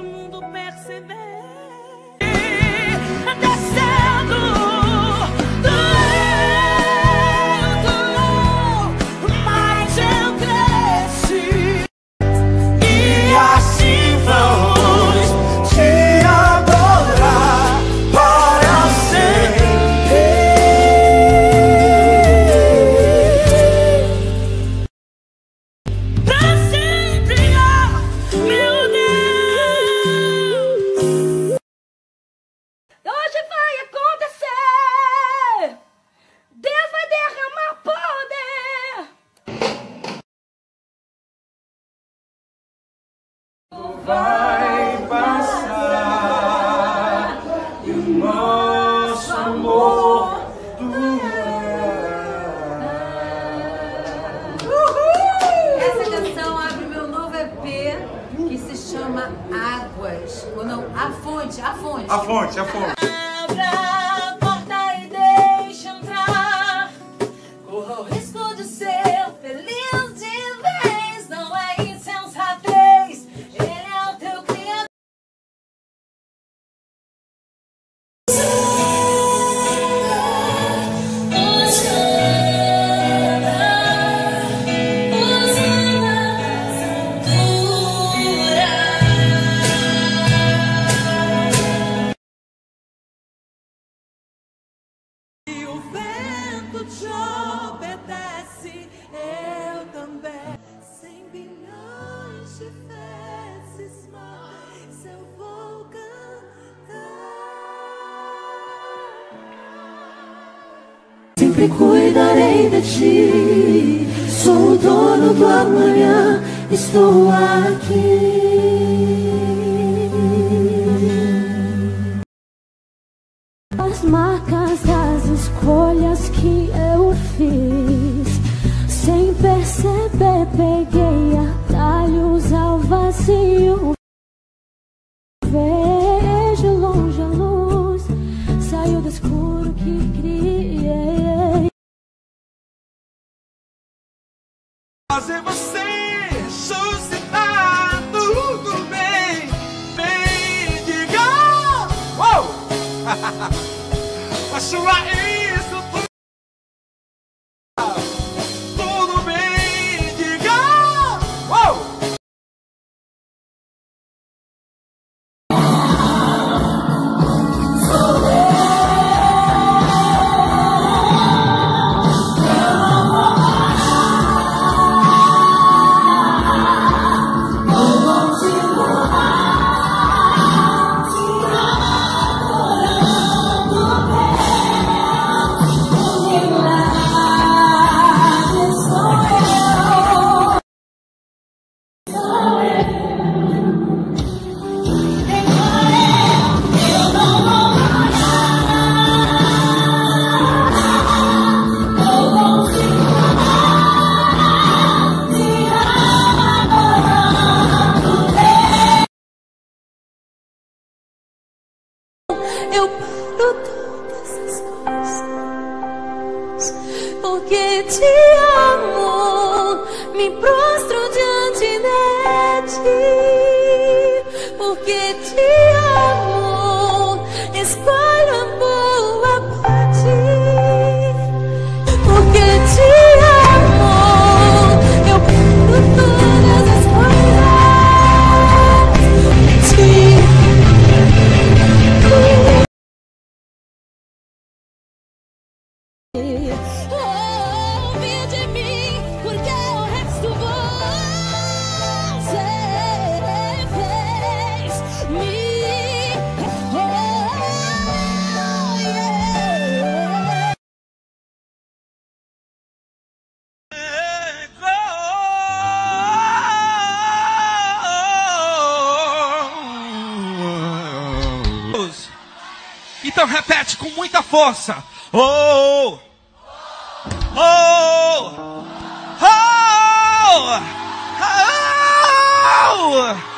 o mundo perceber. Vai passar e o nosso amor Essa canção abre meu novo EP que se chama Águas. Ou não, A Fonte, A Fonte. A fonte, a fonte. Sempre cuidarei de ti. Sou o dono do amanhã. Estou aqui. As marcas das escolhas que eu fiz. Sem perceber, peguei Fazer você suscitar tudo bem, bem, diga. Uou! Acho isso Eu paro todas as coisas porque te amo. Me prostro diante de ti Então repete com muita força. Oh! Oh! Oh! Oh!